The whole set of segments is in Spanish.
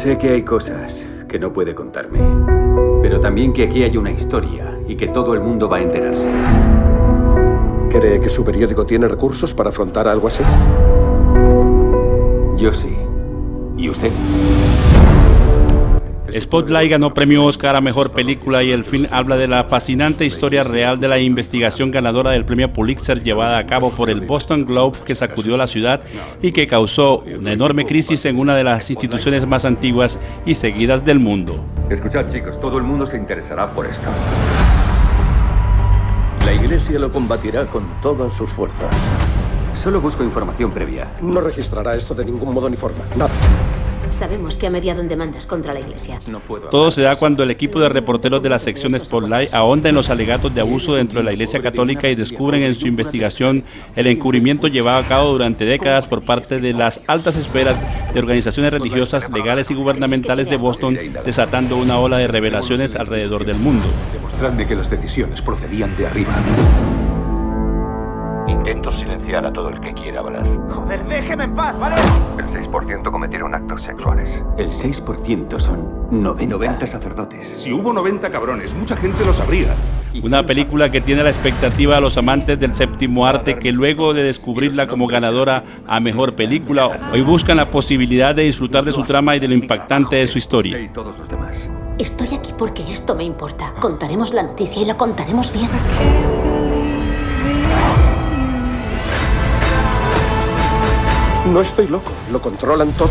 Sé que hay cosas que no puede contarme, pero también que aquí hay una historia y que todo el mundo va a enterarse. ¿Cree que su periódico tiene recursos para afrontar algo así? Yo sí. ¿Y usted? Spotlight ganó premio Oscar a Mejor Película y el film habla de la fascinante historia real de la investigación ganadora del premio Pulitzer llevada a cabo por el Boston Globe que sacudió la ciudad y que causó una enorme crisis en una de las instituciones más antiguas y seguidas del mundo. Escuchad chicos, todo el mundo se interesará por esto. La iglesia lo combatirá con todas sus fuerzas. Solo busco información previa. No registrará esto de ningún modo ni forma. Nada. Sabemos que ha mediado en demandas contra la Iglesia. No puedo. Todo se da cuando el equipo de reporteros de la sección Spotlight ahonda en los alegatos de abuso dentro de la Iglesia Católica y descubren en su investigación el encubrimiento llevado a cabo durante décadas por parte de las altas esferas de organizaciones religiosas, legales y gubernamentales de Boston, desatando una ola de revelaciones alrededor del mundo. Demostradme que las decisiones procedían de arriba. Intento silenciar a todo el que quiera hablar. Joder, déjeme en paz, ¿vale? El 6% cometieron actos sexuales. El 6% son 90. 90 sacerdotes. Si hubo 90 cabrones, mucha gente lo sabría. Una película que tiene la expectativa a los amantes del séptimo arte que luego de descubrirla como ganadora a mejor película, hoy buscan la posibilidad de disfrutar de su trama y de lo impactante de su historia. Y todos los demás. Estoy aquí porque esto me importa. Contaremos la noticia y la contaremos bien. No estoy loco. Lo controlan todo.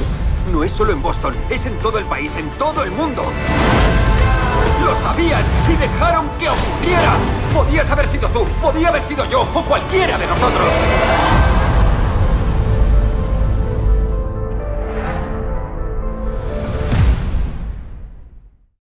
No es solo en Boston, es en todo el país, en todo el mundo. ¡Lo sabían y dejaron que ocurriera! Podías haber sido tú, podía haber sido yo o cualquiera de nosotros.